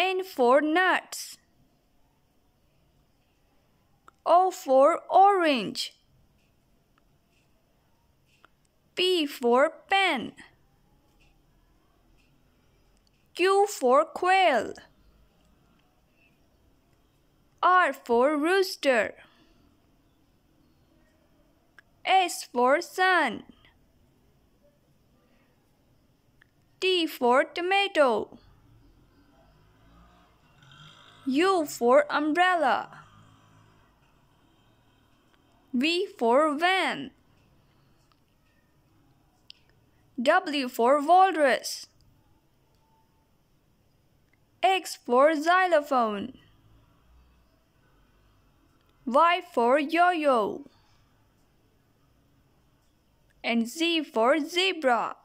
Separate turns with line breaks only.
N for nuts. O for orange. P for pen. Q for quail. R for rooster. S for sun. T for tomato. U for umbrella. V for van. W for walrus. X for xylophone. Y for yo-yo. And Z for zebra.